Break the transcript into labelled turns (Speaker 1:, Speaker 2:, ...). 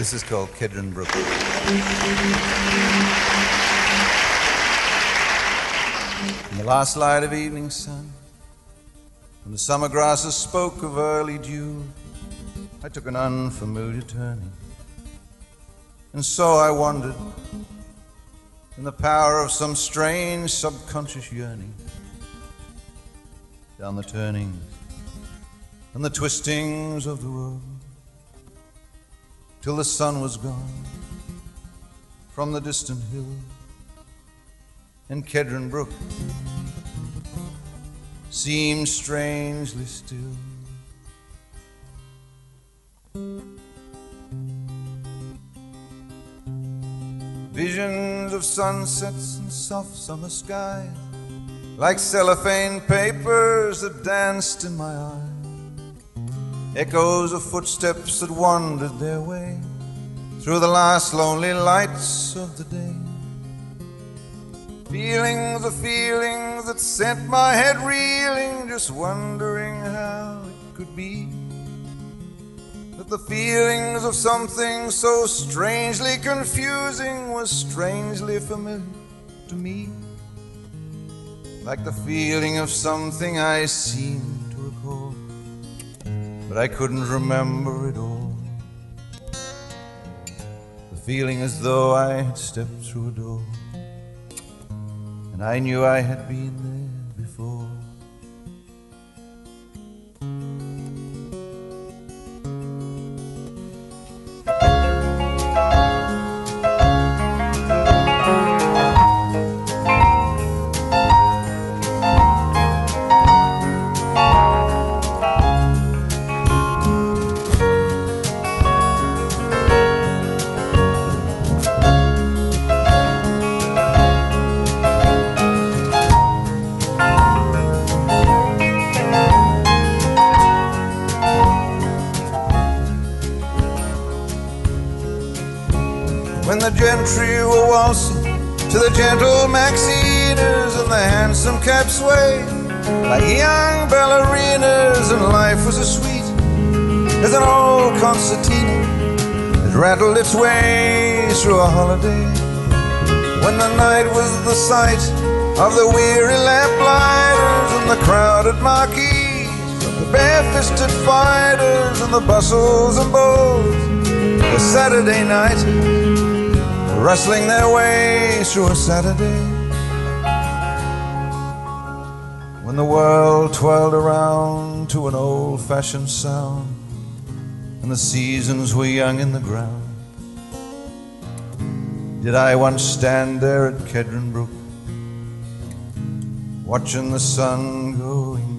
Speaker 1: This is called Kedron Brook. In the last light of evening sun, when the summer grasses spoke of early dew, I took an unfamiliar turning. And so I wandered in the power of some strange subconscious yearning down the turnings and the twistings of the world till the sun was gone from the distant hill and Kedron Brook seemed strangely still. Visions of sunsets and soft summer skies, like cellophane papers that danced in my eyes. Echoes of footsteps that wandered their way through the last lonely lights of the day. Feelings of feelings that sent my head reeling, just wondering how it could be that the feelings of something so strangely confusing was strangely familiar to me. Like the feeling of something I recall, but I couldn't remember it all. The feeling as though I had stepped through a door and I knew I had been there when the gentry were waltzing to the gentle Maxinas and the hansom cab sway like young ballerinas, and life was as sweet as an old concertina that rattled its way through a holiday. When the night was the sight of the weary lamplighters and the crowded marquees, of the bare-fisted fighters and the bustles and bows, the Saturday night rustling their way through a Saturday. When the world twirled around to an old fashioned sound, and the seasons were young in the ground. Did I once stand there at Kedron Brook, watching the sun going